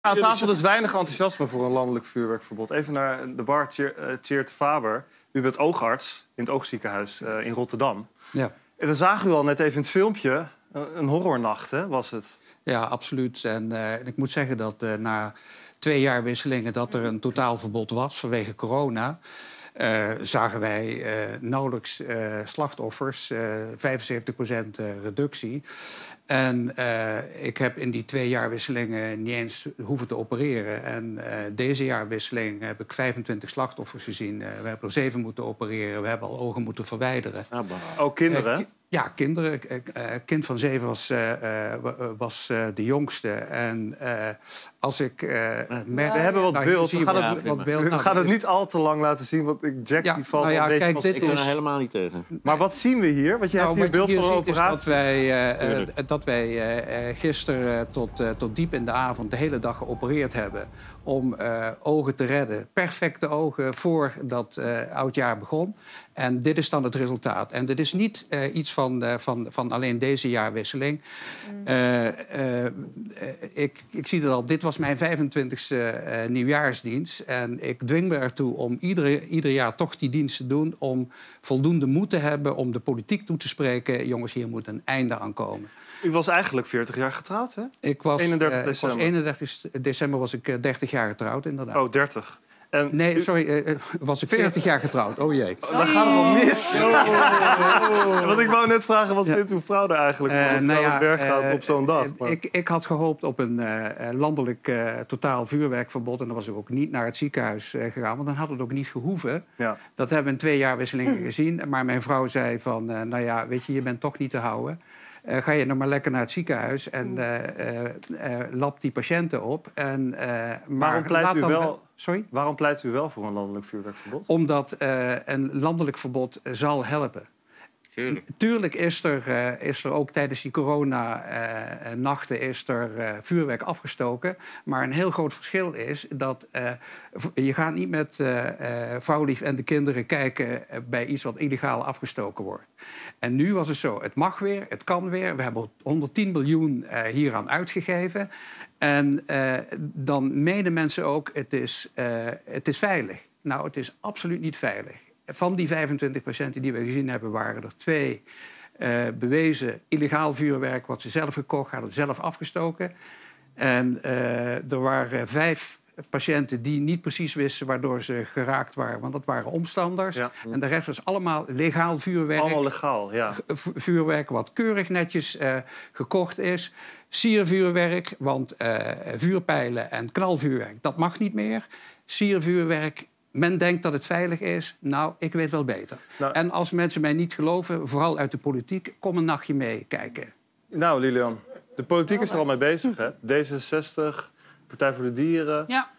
Aan tafel dus weinig enthousiasme voor een landelijk vuurwerkverbod. Even naar de bar Cheert uh, Faber. U bent oogarts in het oogziekenhuis uh, in Rotterdam. Ja. En we zagen u al net even in het filmpje. Een horrornacht, hè, was het? Ja, absoluut. En uh, ik moet zeggen dat uh, na twee jaar wisselingen... dat er een totaalverbod was vanwege corona... Uh, zagen wij uh, nauwelijks uh, slachtoffers, 75% reductie. En ik heb in die twee jaarwisselingen niet eens hoeven te opereren. En deze jaarwisseling heb ik 25 slachtoffers gezien. we hebben er zeven moeten opereren. We hebben al ogen moeten verwijderen. Ook kinderen? Ja, kinderen. kind van zeven was, was de jongste. En als ik merk... We hebben wat beeld. We gaan, het, wat beeld. we gaan het niet al te lang laten zien, want ik Jack ja, die valt nou ja, een beetje kijk, dit Ik ben er helemaal niet tegen. Maar wat zien we hier? Want je nou, hebt hier wat beeld je van een operatie. dat wij, uh, dat wij uh, gisteren tot, uh, tot diep in de avond de hele dag geopereerd hebben om ogen te redden. Perfecte ogen voordat oudjaar begon. En dit is dan het resultaat. En dit is niet uh, iets van, uh, van, van alleen deze jaarwisseling. Mm. Uh, ik, ik zie het al, dit was mijn 25e nieuwjaarsdienst. En ik dwing me ertoe om iedere, ieder jaar toch die dienst te doen... om voldoende moed te hebben om de politiek toe te spreken. Jongens, hier moet een einde aan komen. U was eigenlijk 40 jaar getrouwd, hè? Ik was 31 december. Was 31 december was ik 30 jaar getrouwd, inderdaad. Oh, 30. En nee, u... sorry, uh, was ik 40 jaar getrouwd. Oh jee. Oh, dan gaat het wel mis. Oh, oh, Want ik wou net vragen, wat ja. vindt uw vrouw er eigenlijk van? Dat uh, nou ja, het werk gaat uh, op zo'n dag. Maar... Ik, ik had gehoopt op een landelijk totaal vuurwerkverbod. En dan was ik ook niet naar het ziekenhuis gegaan. Want dan had het ook niet gehoeven. Ja. Dat hebben we in twee jaarwisselingen hm. gezien. Maar mijn vrouw zei van, nou ja, weet je, je bent toch niet te houden. Uh, ga je nog maar lekker naar het ziekenhuis en uh, uh, lap die patiënten op. En, maar waarom, pleit u wel, Sorry? waarom pleit u wel voor een landelijk vuurwerkverbod? Omdat een landelijk verbod zal helpen. Tuurlijk. Tuurlijk is er, uh, is er ook tijdens die corona-nachten uh, is er uh, vuurwerk afgestoken. Maar een heel groot verschil is dat je gaat niet met vrouwlief en de kinderen kijken bij iets wat illegaal afgestoken wordt. En nu was het zo, het mag weer, het kan weer. We hebben 110 miljoen hieraan uitgegeven. En dan menen mensen ook, het is, het is veilig. Nou, het is absoluut niet veilig. Van die 25 patiënten die we gezien hebben, waren er twee uh, bewezen illegaal vuurwerk, wat ze zelf gekocht hadden, zelf afgestoken. En uh, er waren vijf patiënten die niet precies wisten waardoor ze geraakt waren, want dat waren omstanders. Ja. En de rest was allemaal legaal vuurwerk. Allemaal legaal, ja. Vuurwerk wat keurig netjes uh, gekocht is. Siervuurwerk, want vuurpijlen en knalvuurwerk, dat mag niet meer. Siervuurwerk men denkt dat het veilig is. Nou, ik weet wel beter. Nou, en als mensen mij niet geloven, vooral uit de politiek, kom een nachtje mee kijken. Nou, Lilian, de politiek is er al mee bezig, hè? D66, Partij voor de Dieren. Ja.